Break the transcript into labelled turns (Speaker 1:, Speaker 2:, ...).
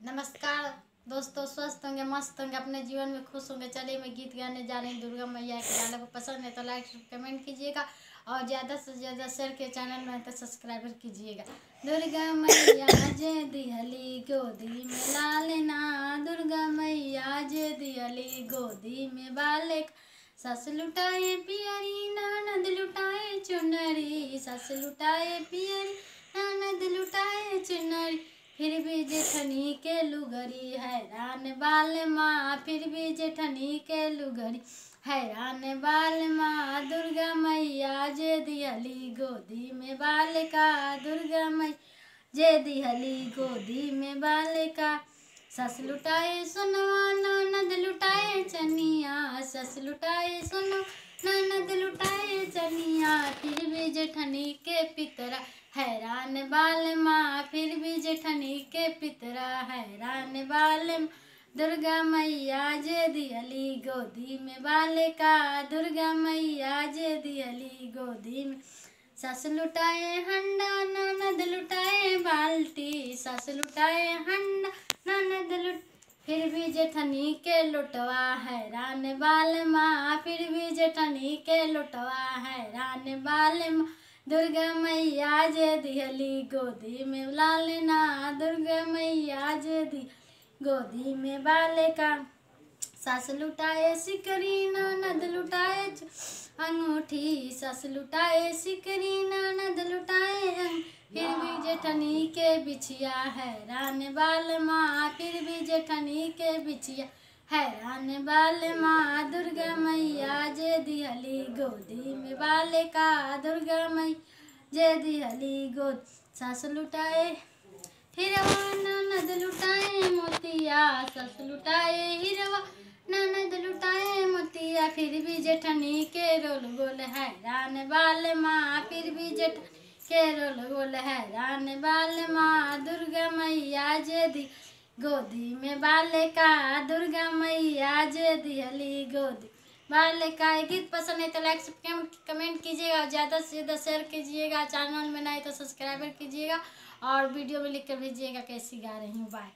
Speaker 1: नमस्कार, दोस्तों, स्वस्थ होंगे, मस्त होंगे, अपने जीवन में खुश होंगे, चले मैं गीत गाने जा रही हूँ, दुर्गा मैया के गाने को पसंद है तो लाइक कमेंट कीजिएगा और ज़्यादा से ज़्यादा शेयर के चैनल में तो सब्सक्राइबर कीजिएगा। दुर्गा मैया जे दिहली गोदी में लालना दुर्गा मैया जे दिहली गोदी में बालक। सस लुटाए पियरी, ननद लुटाए चुनरी। सस लुटाए पियरी, ननद लुटाए चुनरी। फिर भी जेठनी के लुगरी हैरान बाल माँ, फिर भी जेठनी के लुगरी हैरान बाल माँ। दुर्गा मैया जे दिहली गोदी में बाल का दुर्गा मैया जे दिहली गोदी में बाल का सस लुटाए सुनवा ननद लुटाए चनिया। सस लुटाए सुनो, ननद लुटाए चनिया। फिर भी जेठनी के पितरा हैरान बाल माँ, फिर पितरा हैरान बाल दुर्गा मैया जे दियली गोदी में बाल का दुर्गा मैया जे दियली गोदी में। सस लुटाए हंडा, ननद लुटाए बाल्टी। सस लुटाए हंडा, ननद लुट फिर भी जेठनी के लुटवा हैरान बाल माँ फिर भी जेठनी के लुटवा हैरान बाल माँ दुर्गा मैया जे दिहली गोदी में लालना दुर्गा मैया जे दी गोदी में बाले का। सास लुटाए सिकरी, ननद लुटाए अंगूठी। सास लुटाए सिकरी, ननद लुटाए फिर भी जेठनी के बिछिया हैरान बाल माँ, फिर भी जेठनी के बिछिया हैरान बाल माँ। दुर्गा मैया जे दिहली गोदी में बाले का दुर्गा मैया जे दिहली गोद सास लुटाए, हिरवा ननद लुटाए, मोतिया सस लुटाए, हिरवा ननद लुटाए, मोतिया फिर भी जेठनी के रोल गोल हैरान बाल माँ, फिर भी जेठ के रोल गोल हैरान बाल माँ। दुर्गा मैया जे दी गोदी में बाल का दुर्गा मैया जे दिहली गोदी बाल का गीत पसंद है तो लाइक कमेंट कीजिएगा, ज़्यादा से ज़्यादा शेयर कीजिएगा चैनल में नए तो सब्सक्राइबर कीजिएगा और वीडियो में लिख कर भेजिएगा, कैसी गा रही हूँ बाय